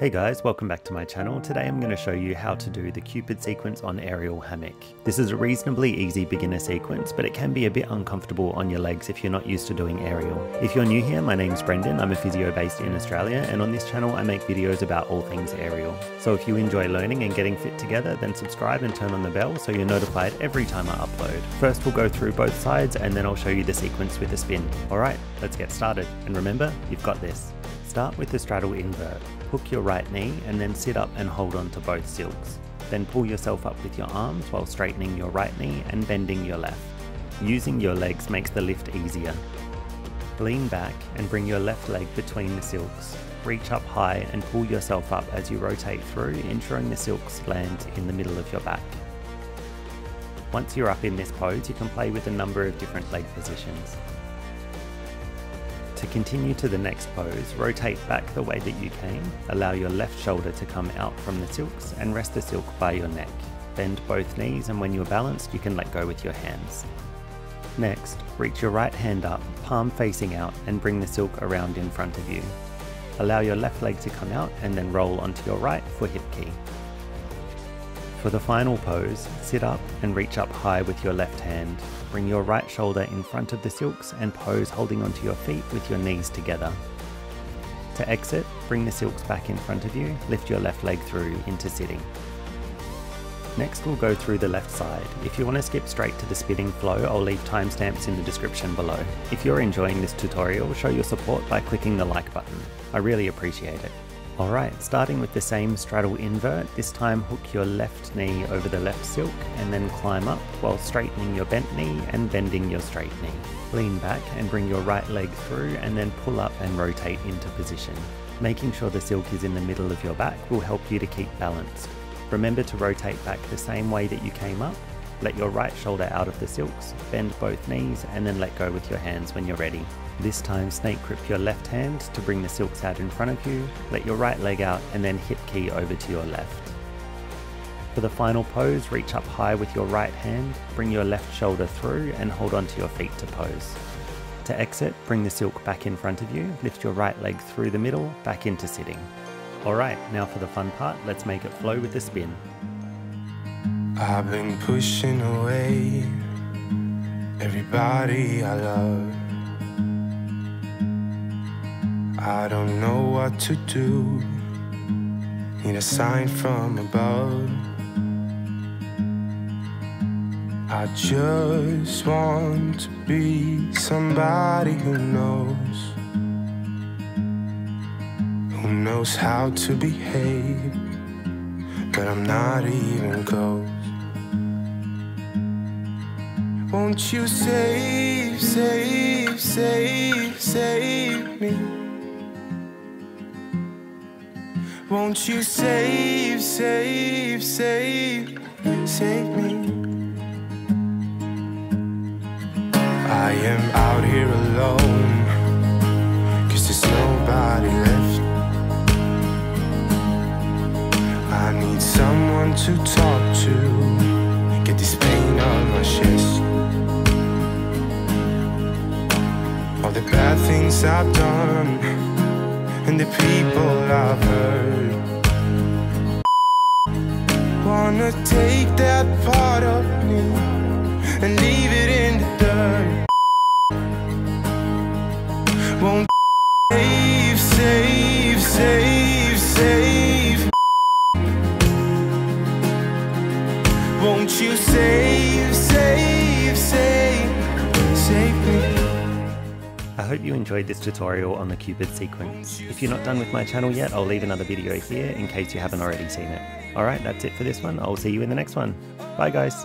Hey guys, welcome back to my channel. Today I'm going to show you how to do the Cupid sequence on aerial hammock. This is a reasonably easy beginner sequence, but it can be a bit uncomfortable on your legs if you're not used to doing aerial. If you're new here, my name's Brendan, I'm a physio based in Australia, and on this channel I make videos about all things aerial. So if you enjoy learning and getting fit together, then subscribe and turn on the bell so you're notified every time I upload. First we'll go through both sides and then I'll show you the sequence with a spin. Alright, let's get started. And remember, you've got this. Start with the straddle invert. Hook your right knee and then sit up and hold on to both silks. Then pull yourself up with your arms while straightening your right knee and bending your left. Using your legs makes the lift easier. Lean back and bring your left leg between the silks. Reach up high and pull yourself up as you rotate through, ensuring the silks land in the middle of your back. Once you're up in this pose, you can play with a number of different leg positions. To continue to the next pose, rotate back the way that you came, allow your left shoulder to come out from the silks and rest the silk by your neck. Bend both knees and when you're balanced you can let go with your hands. Next, reach your right hand up, palm facing out and bring the silk around in front of you. Allow your left leg to come out and then roll onto your right for hip key. For the final pose, sit up and reach up high with your left hand. Bring your right shoulder in front of the silks and pose holding onto your feet with your knees together. To exit, bring the silks back in front of you, lift your left leg through into sitting. Next we'll go through the left side. If you want to skip straight to the spinning flow, I'll leave timestamps in the description below. If you're enjoying this tutorial, show your support by clicking the like button. I really appreciate it. Alright, starting with the same straddle invert, this time hook your left knee over the left silk and then climb up while straightening your bent knee and bending your straight knee. Lean back and bring your right leg through and then pull up and rotate into position. Making sure the silk is in the middle of your back will help you to keep balanced. Remember to rotate back the same way that you came up. Let your right shoulder out of the silks, bend both knees and then let go with your hands when you're ready. This time snake grip your left hand to bring the silks out in front of you, let your right leg out and then hip key over to your left. For the final pose, reach up high with your right hand, bring your left shoulder through and hold onto your feet to pose. To exit, bring the silk back in front of you, lift your right leg through the middle, back into sitting. Alright, now for the fun part, let's make it flow with the spin. I've been pushing away everybody I love. I don't know what to do. Need a sign from above. I just want to be somebody who knows. Who knows how to behave. But I'm not even close. Won't you save, save, save, save me? Won't you save, save, save, save me? I am out here alone, cause there's nobody left. I need someone to talk to, get this pain on my chest. All the bad things I've done and the people I've hurt. Wanna take that part of me and leave it in the dirt. Won't save, save, save, save. Won't you save, save, save, save me? I hope you enjoyed this tutorial on the Cupid sequence. If you're not done with my channel yet, I'll leave another video here in case you haven't already seen it. Alright, that's it for this one. I'll see you in the next one. Bye guys.